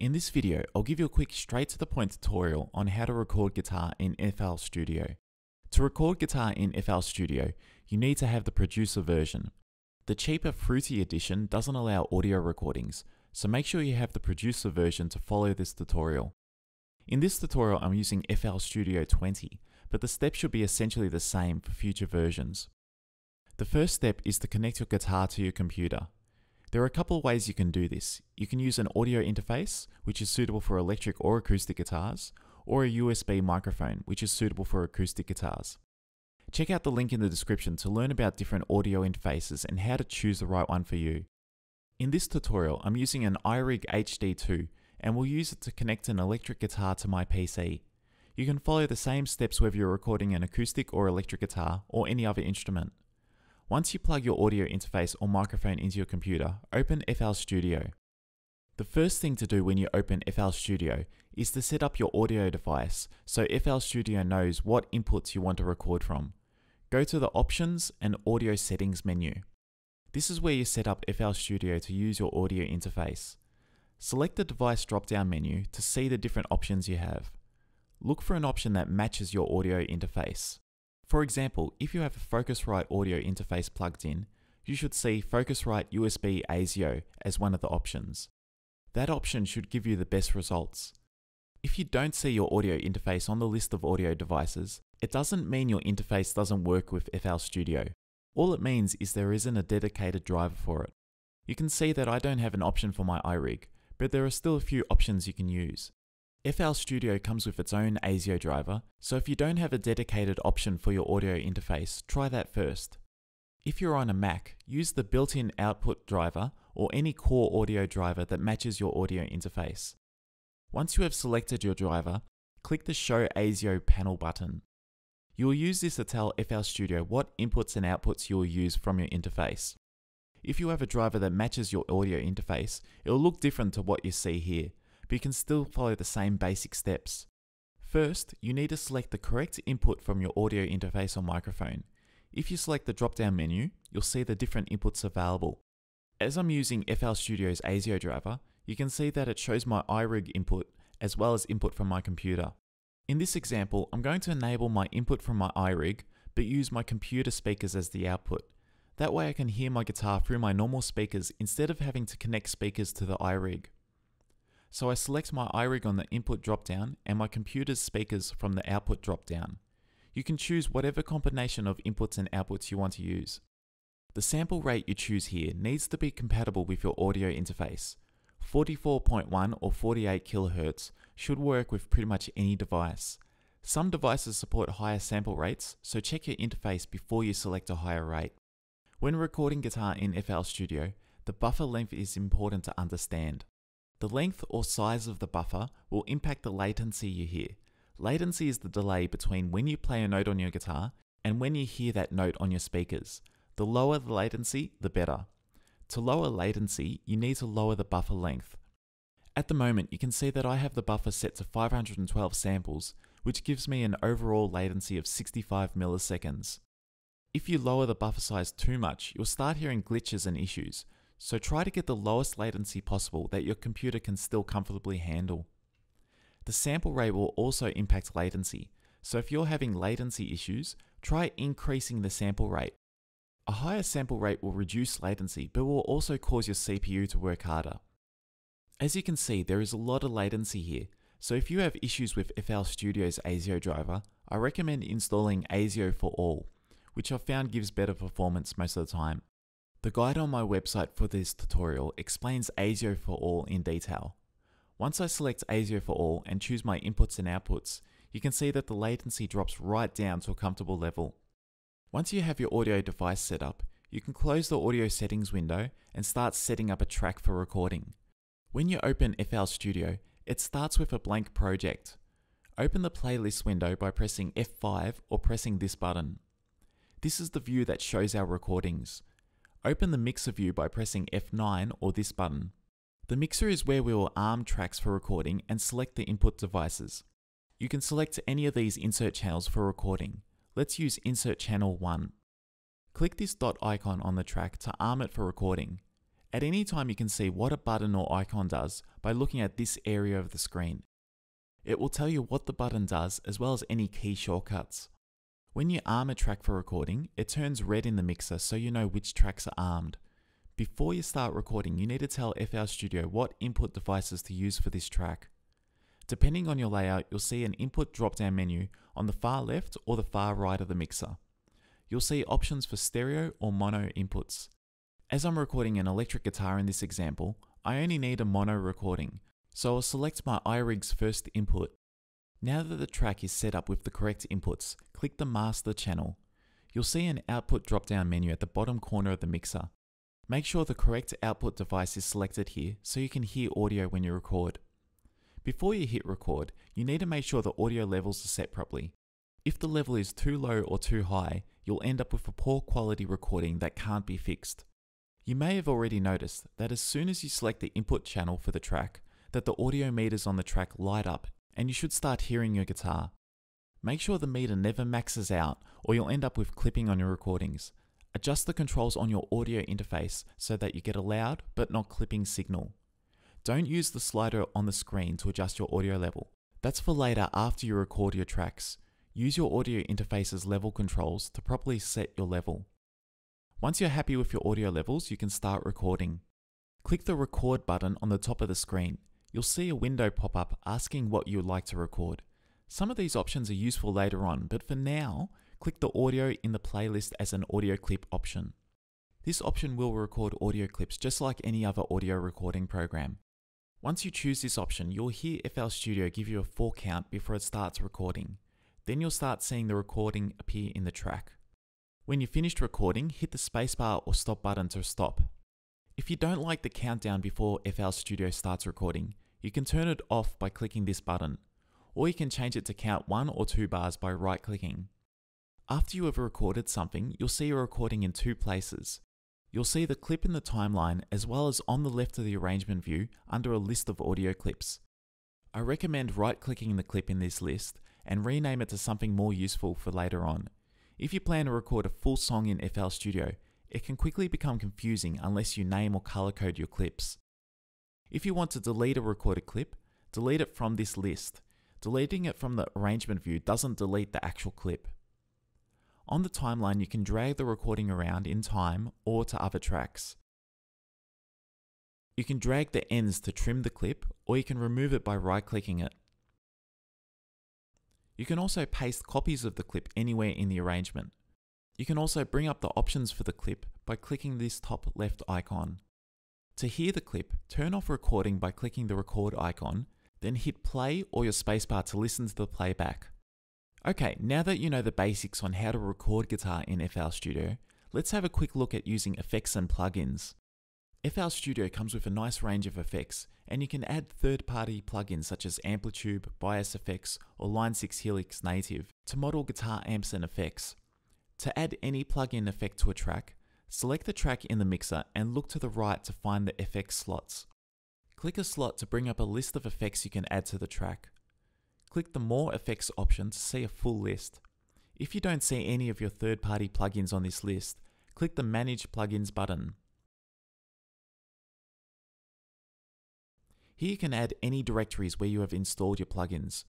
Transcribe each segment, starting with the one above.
In this video, I'll give you a quick straight to the point tutorial on how to record guitar in FL Studio. To record guitar in FL Studio, you need to have the producer version. The cheaper Fruity edition doesn't allow audio recordings, so make sure you have the producer version to follow this tutorial. In this tutorial, I'm using FL Studio 20, but the steps should be essentially the same for future versions. The first step is to connect your guitar to your computer. There are a couple of ways you can do this. You can use an audio interface, which is suitable for electric or acoustic guitars, or a USB microphone, which is suitable for acoustic guitars. Check out the link in the description to learn about different audio interfaces and how to choose the right one for you. In this tutorial, I'm using an iRig HD2 and will use it to connect an electric guitar to my PC. You can follow the same steps whether you're recording an acoustic or electric guitar or any other instrument. Once you plug your audio interface or microphone into your computer, open FL Studio. The first thing to do when you open FL Studio is to set up your audio device so FL Studio knows what inputs you want to record from. Go to the Options and Audio Settings menu. This is where you set up FL Studio to use your audio interface. Select the device drop down menu to see the different options you have. Look for an option that matches your audio interface. For example, if you have a Focusrite audio interface plugged in, you should see Focusrite USB ASIO as one of the options. That option should give you the best results. If you don't see your audio interface on the list of audio devices, it doesn't mean your interface doesn't work with FL Studio. All it means is there isn't a dedicated driver for it. You can see that I don't have an option for my iRig, but there are still a few options you can use. FL Studio comes with its own ASIO driver, so if you don't have a dedicated option for your audio interface, try that first. If you're on a Mac, use the built-in output driver or any core audio driver that matches your audio interface. Once you have selected your driver, click the Show ASIO panel button. You will use this to tell FL Studio what inputs and outputs you will use from your interface. If you have a driver that matches your audio interface, it will look different to what you see here but you can still follow the same basic steps. First, you need to select the correct input from your audio interface or microphone. If you select the drop down menu, you'll see the different inputs available. As I'm using FL Studio's ASIO driver, you can see that it shows my iRig input as well as input from my computer. In this example, I'm going to enable my input from my iRig, but use my computer speakers as the output. That way I can hear my guitar through my normal speakers instead of having to connect speakers to the iRig. So I select my iRig on the input dropdown and my computer's speakers from the output dropdown. You can choose whatever combination of inputs and outputs you want to use. The sample rate you choose here needs to be compatible with your audio interface. 44.1 or 48 kHz should work with pretty much any device. Some devices support higher sample rates, so check your interface before you select a higher rate. When recording guitar in FL Studio, the buffer length is important to understand. The length or size of the buffer will impact the latency you hear. Latency is the delay between when you play a note on your guitar and when you hear that note on your speakers. The lower the latency, the better. To lower latency, you need to lower the buffer length. At the moment, you can see that I have the buffer set to 512 samples, which gives me an overall latency of 65 milliseconds. If you lower the buffer size too much, you'll start hearing glitches and issues, so try to get the lowest latency possible that your computer can still comfortably handle. The sample rate will also impact latency, so if you're having latency issues, try increasing the sample rate. A higher sample rate will reduce latency but will also cause your CPU to work harder. As you can see, there is a lot of latency here, so if you have issues with FL Studio's ASIO driver, I recommend installing ASIO for all, which I've found gives better performance most of the time. The guide on my website for this tutorial explains ASIO for all in detail. Once I select ASIO for all and choose my inputs and outputs, you can see that the latency drops right down to a comfortable level. Once you have your audio device set up, you can close the audio settings window and start setting up a track for recording. When you open FL Studio, it starts with a blank project. Open the playlist window by pressing F5 or pressing this button. This is the view that shows our recordings. Open the mixer view by pressing F9 or this button. The mixer is where we will arm tracks for recording and select the input devices. You can select any of these insert channels for recording. Let's use insert channel 1. Click this dot icon on the track to arm it for recording. At any time you can see what a button or icon does by looking at this area of the screen. It will tell you what the button does as well as any key shortcuts. When you arm a track for recording, it turns red in the mixer so you know which tracks are armed. Before you start recording, you need to tell FL Studio what input devices to use for this track. Depending on your layout, you'll see an input drop down menu on the far left or the far right of the mixer. You'll see options for stereo or mono inputs. As I'm recording an electric guitar in this example, I only need a mono recording, so I'll select my iRig's first input. Now that the track is set up with the correct inputs, click the master channel. You'll see an output drop down menu at the bottom corner of the mixer. Make sure the correct output device is selected here so you can hear audio when you record. Before you hit record, you need to make sure the audio levels are set properly. If the level is too low or too high, you'll end up with a poor quality recording that can't be fixed. You may have already noticed that as soon as you select the input channel for the track, that the audio meters on the track light up and you should start hearing your guitar. Make sure the meter never maxes out or you'll end up with clipping on your recordings. Adjust the controls on your audio interface so that you get a loud but not clipping signal. Don't use the slider on the screen to adjust your audio level. That's for later after you record your tracks. Use your audio interface's level controls to properly set your level. Once you're happy with your audio levels, you can start recording. Click the record button on the top of the screen. You'll see a window pop up asking what you would like to record. Some of these options are useful later on, but for now, click the audio in the playlist as an audio clip option. This option will record audio clips just like any other audio recording program. Once you choose this option, you'll hear FL Studio give you a four count before it starts recording. Then you'll start seeing the recording appear in the track. When you're finished recording, hit the spacebar or stop button to stop. If you don't like the countdown before FL Studio starts recording, you can turn it off by clicking this button, or you can change it to count one or two bars by right clicking. After you have recorded something, you'll see your recording in two places. You'll see the clip in the timeline as well as on the left of the arrangement view under a list of audio clips. I recommend right clicking the clip in this list and rename it to something more useful for later on. If you plan to record a full song in FL Studio, it can quickly become confusing unless you name or color code your clips. If you want to delete a recorded clip, delete it from this list. Deleting it from the arrangement view doesn't delete the actual clip. On the timeline, you can drag the recording around in time or to other tracks. You can drag the ends to trim the clip, or you can remove it by right clicking it. You can also paste copies of the clip anywhere in the arrangement. You can also bring up the options for the clip by clicking this top left icon. To hear the clip, turn off recording by clicking the record icon, then hit play or your spacebar to listen to the playback. Okay, now that you know the basics on how to record guitar in FL Studio, let's have a quick look at using effects and plugins. FL Studio comes with a nice range of effects, and you can add third-party plugins such as Amplitube, Bias Effects, or Line 6 Helix Native to model guitar amps and effects. To add any plugin effect to a track, select the track in the mixer and look to the right to find the FX slots. Click a slot to bring up a list of effects you can add to the track. Click the More Effects option to see a full list. If you don't see any of your third-party plugins on this list, click the Manage Plugins button. Here you can add any directories where you have installed your plugins.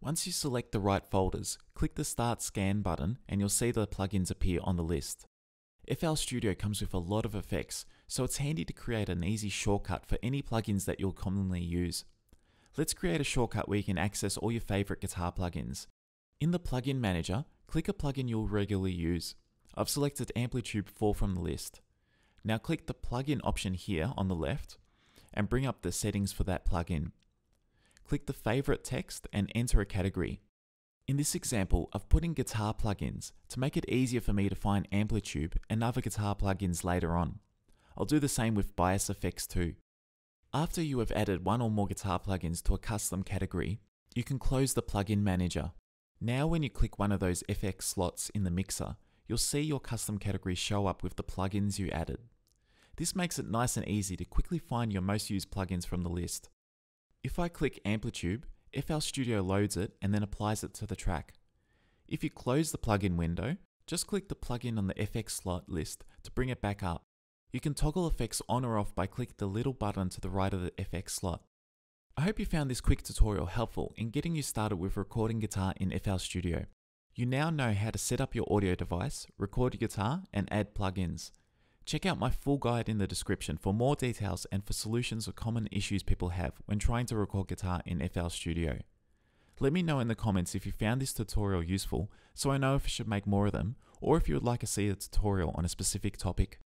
Once you select the right folders, click the Start Scan button and you'll see the plugins appear on the list. FL Studio comes with a lot of effects, so it's handy to create an easy shortcut for any plugins that you'll commonly use. Let's create a shortcut where you can access all your favorite guitar plugins. In the Plugin Manager, click a plugin you'll regularly use. I've selected Amplitube 4 from the list. Now click the plugin option here on the left and bring up the settings for that plugin. Click the favorite text and enter a category. In this example, I've put in guitar plugins to make it easier for me to find Amplitube and other guitar plugins later on. I'll do the same with bias effects too. After you have added one or more guitar plugins to a custom category, you can close the plugin manager. Now when you click one of those FX slots in the mixer, you'll see your custom category show up with the plugins you added. This makes it nice and easy to quickly find your most used plugins from the list. If I click Amplitube, FL Studio loads it and then applies it to the track. If you close the plugin window, just click the plugin on the FX slot list to bring it back up. You can toggle effects on or off by clicking the little button to the right of the FX slot. I hope you found this quick tutorial helpful in getting you started with recording guitar in FL Studio. You now know how to set up your audio device, record your guitar, and add plugins. Check out my full guide in the description for more details and for solutions of common issues people have when trying to record guitar in FL Studio. Let me know in the comments if you found this tutorial useful so I know if I should make more of them or if you would like to see a tutorial on a specific topic.